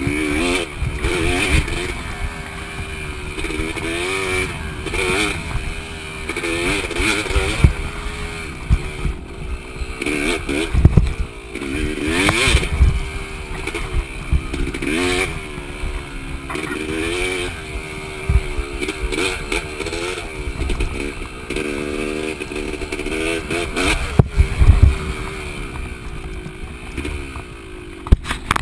Mm.